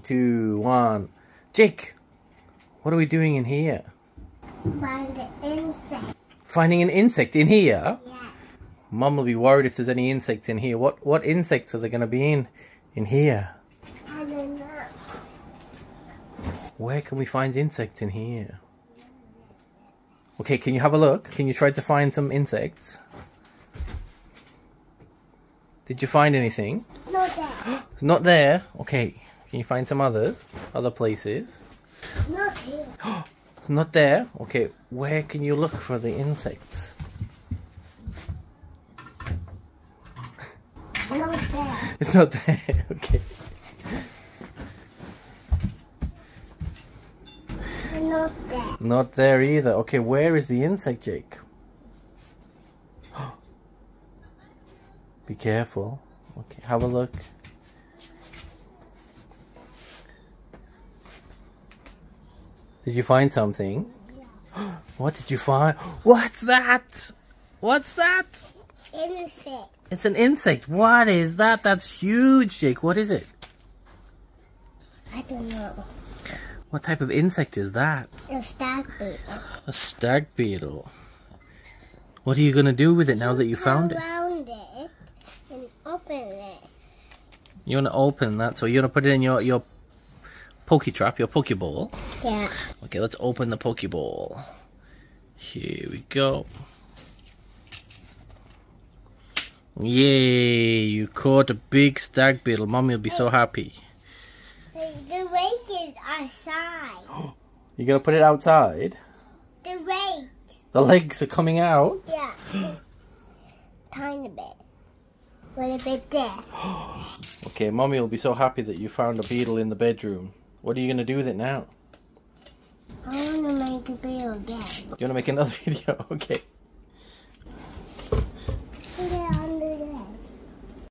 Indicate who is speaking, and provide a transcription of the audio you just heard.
Speaker 1: two, one. Jake, what are we doing in here?
Speaker 2: Find the insect.
Speaker 1: Finding an insect in here?
Speaker 2: Yeah.
Speaker 1: Mum will be worried if there's any insects in here. What what insects are there going to be in in here?
Speaker 2: I don't know.
Speaker 1: Where can we find insects in here? Okay, can you have a look? Can you try to find some insects? Did you find anything?
Speaker 2: It's not there.
Speaker 1: It's not there. Okay. Can you find some others? Other places?
Speaker 2: not here.
Speaker 1: It's not there. Okay. Where can you look for the insects?
Speaker 2: Not there.
Speaker 1: It's not there. Okay.
Speaker 2: Not there.
Speaker 1: Not there either. Okay, where is the insect, Jake? Be careful. Okay, have a look. Did you find something? What did you find? What's that? What's that?
Speaker 2: Insect.
Speaker 1: It's an insect. What is that? That's huge, Jake. What is it?
Speaker 2: I don't know.
Speaker 1: What type of insect is that?
Speaker 2: A stag beetle.
Speaker 1: A stag beetle. What are you gonna do with it now that you found it?
Speaker 2: Around it and open it.
Speaker 1: You wanna open that, so you're gonna put it in your your pokey trap, your pokeball.
Speaker 2: Yeah.
Speaker 1: Okay, let's open the pokeball. Here we go. Yay! You caught a big stag beetle. Mommy will be so happy.
Speaker 2: The, rake is outside.
Speaker 1: You're gonna put it outside.
Speaker 2: The rake.
Speaker 1: The legs are coming out.
Speaker 2: Yeah. Tiny bit. What a bit there.
Speaker 1: Okay, mommy will be so happy that you found a beetle in the bedroom. What are you gonna do with it now?
Speaker 2: I want to make a video again.
Speaker 1: You wanna make another video? Okay.